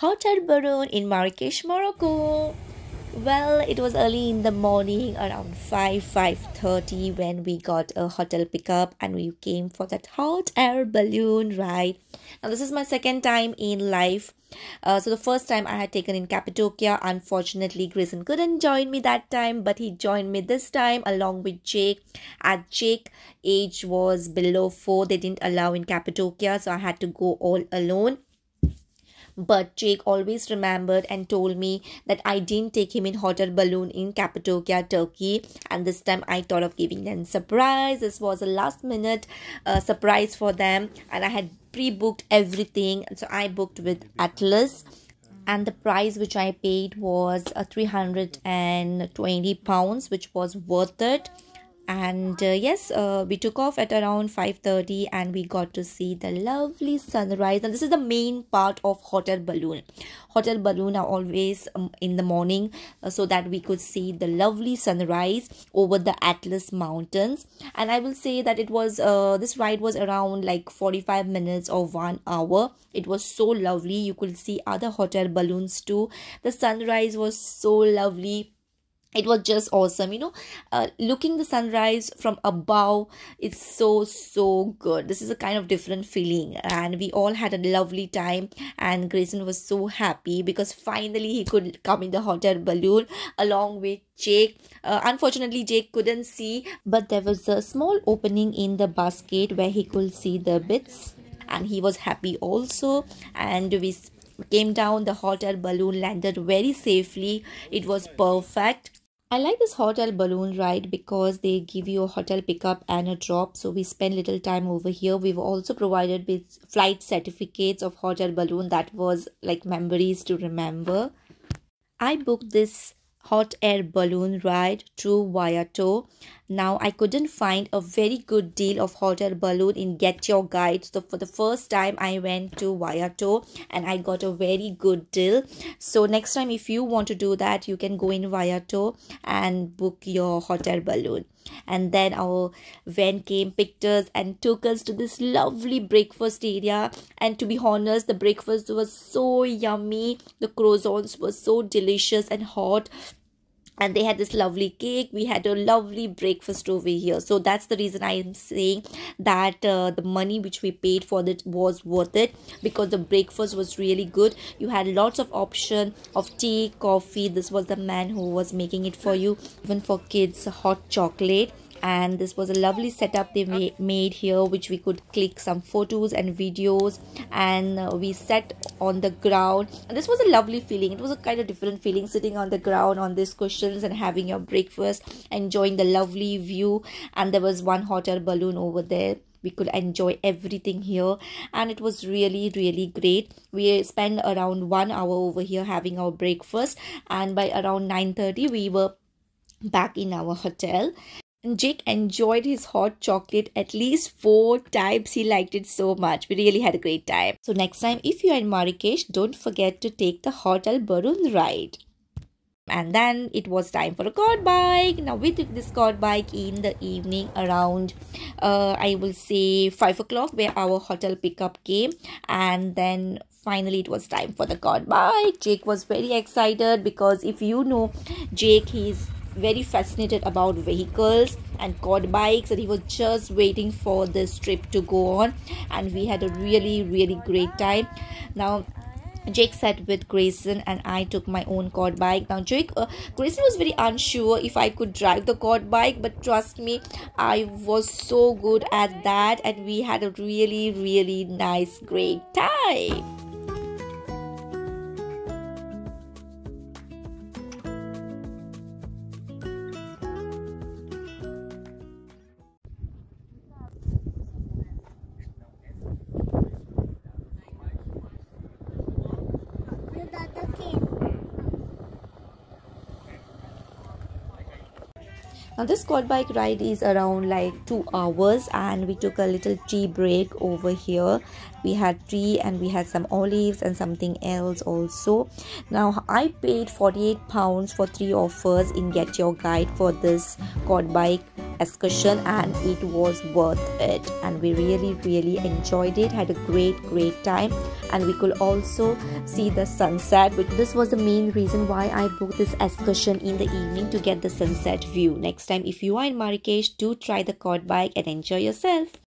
hot air balloon in Marrakesh, Morocco. Well, it was early in the morning, around 5 5:30 when we got a hotel pickup and we came for that hot air balloon ride. Now this is my second time in life. Uh, so the first time I had taken in Cappadocia, unfortunately Grayson couldn't join me that time, but he joined me this time along with Jake. At Jake age was below 4, they didn't allow in Cappadocia, so I had to go all alone but Jake always remembered and told me that I didn't take him in hot air balloon in Cappadocia, Turkey. And this time I thought of giving them surprise. This was a last minute uh, surprise for them, and I had pre-booked everything. So I booked with Atlas and the price which I paid was uh, 320 pounds which was worth it and uh, yes uh, we took off at around 5:30 and we got to see the lovely sunrise. And this is the main part of hot air balloon. Hotel balloon are always um, in the morning uh, so that we could see the lovely sunrise over the atlas mountains. And i will say that it was uh, this ride was around like 45 minutes or 1 hour. It was so lovely. You could see other hot air balloons too. The sunrise was so lovely it was just awesome you know. Uh, looking the sunrise from above it's so so good. This is a kind of different feeling. And we all had a lovely time. And grayson was so happy because finally he could come in the hot air balloon along with jake. Uh, unfortunately jake couldn't see but there was a small opening in the basket where he could see the bits. And he was happy also. And we came down the hot air balloon landed very safely. It was perfect I like this hotel balloon ride because they give you a hotel pickup and a drop. So we spend little time over here. We were also provided with flight certificates of hot air balloon. That was like memories to remember. I booked this hot air balloon ride to Viator. Now I couldn't find a very good deal of hot air balloon in Get Your Guide. So for the first time I went to Viator and I got a very good deal. So next time if you want to do that you can go in Viator and book your hot air balloon. And then our van came, picked us and took us to this lovely breakfast area. And to be honest, the breakfast was so yummy. The croissants were so delicious and hot and they had this lovely cake. We had a lovely breakfast over here. So that's the reason i am saying that uh, the money which we paid for it was worth it because the breakfast was really good. You had lots of option of tea coffee. This was the man who was making it for you even for kids hot chocolate and this was a lovely setup they ma made here which we could click some photos and videos. And uh, we sat on the ground. And this was a lovely feeling. It was a kind of different feeling sitting on the ground on these cushions and having your breakfast enjoying the lovely view. And there was one hot air balloon over there. We could enjoy everything here. And it was really really great. We spent around one hour over here having our breakfast. And by around 9 30 we were back in our hotel Jake enjoyed his hot chocolate at least four times. He liked it so much. We really had a great time. So next time if you are in Marrakesh, don't forget to take the Hotel balloon ride. And then it was time for a quad bike. Now we took this quad bike in the evening around, uh, I will say 5 o'clock where our hotel pickup came. And then finally it was time for the quad bike. Jake was very excited because if you know Jake, he's very fascinated about vehicles and quad bikes and he was just waiting for this trip to go on and we had a really really great time now Jake sat with Grayson and I took my own quad bike. Now Jake, uh, Grayson was very unsure if I could drive the quad bike but trust me, I was so good at that and we had a really really nice great time. Now this quad bike ride is around like two hours and we took a little tea break over here. We had tea and we had some olives and something else also. Now i paid 48 pounds for three offers in get your guide for this quad bike excursion and it was worth it. And we really really enjoyed it had a great great time. And we could also see the sunset but this was the main reason why i booked this excursion in the evening to get the sunset view. Next time if you are in marrakesh do try the quad bike and enjoy yourself